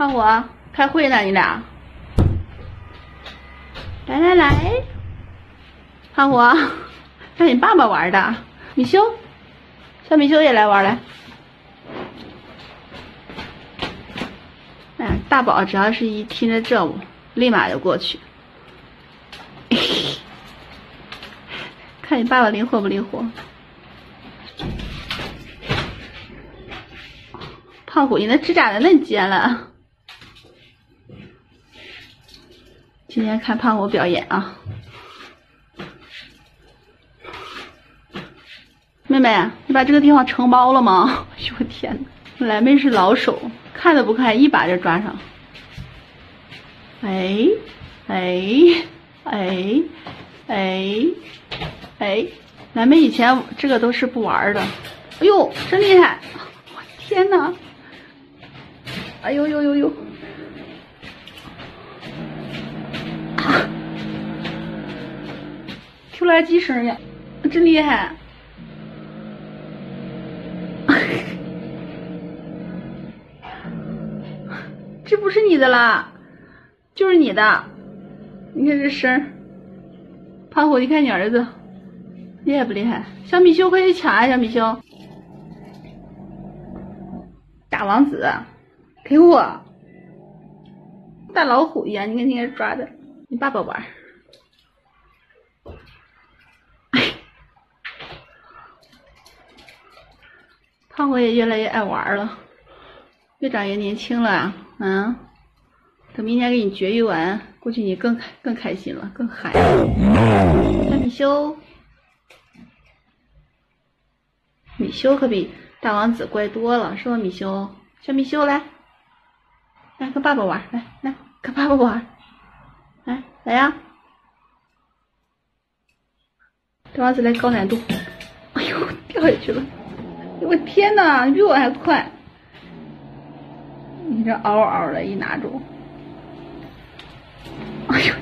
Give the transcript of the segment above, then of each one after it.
胖虎，开会呢，你俩。来来来，胖虎，让你爸爸玩的。米修，小米修也来玩来。哎，大宝只要是一听着这舞，立马就过去。看你爸爸灵活不灵活。胖虎，你那指甲咋那尖了？今天看胖虎表演啊！妹妹，你把这个地方承包了吗？哎呦我天哪！蓝妹是老手，看都不看，一把就抓上。哎，哎，哎，哎，哎，蓝妹以前这个都是不玩的。哎呦，真厉害！我天哪！哎呦呦呦呦！来几声呀？真厉害！这不是你的啦，就是你的。你看这声胖虎，你看你儿子厉害不厉害？小米修快去抢啊！小米修，大王子。给我，大老虎一样，你看你看抓的，你爸爸玩。胖虎也越来越爱玩了，越长越年轻了，嗯。等明天给你绝育完，估计你更更开心了，更嗨了。小米修，米修可比大王子乖多了，是吧？米修，小米修来。来跟爸爸玩，来来跟爸爸玩，来来呀！大王子来高难度，哎呦掉下去了！我天呐，你比我还快！你这嗷嗷的一拿住，哎呦！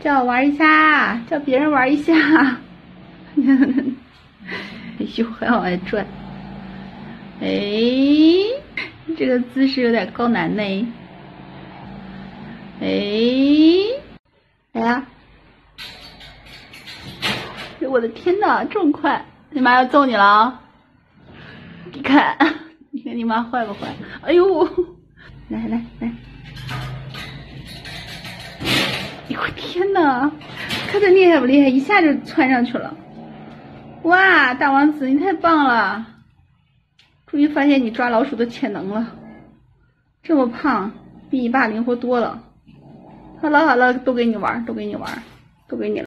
叫我玩一下，叫别人玩一下，哎呦还往外转，哎。这个姿势有点高难呢。哎，来呀！我的天呐，这么快！你妈要揍你了啊！你看，你看你妈坏不坏？哎呦！来来来！哎呦天呐，看他厉害不厉害？一下就窜上去了！哇，大王子，你太棒了！终于发现你抓老鼠的潜能了，这么胖，比你爸灵活多了。好了好了，都给你玩，都给你玩，都给你了。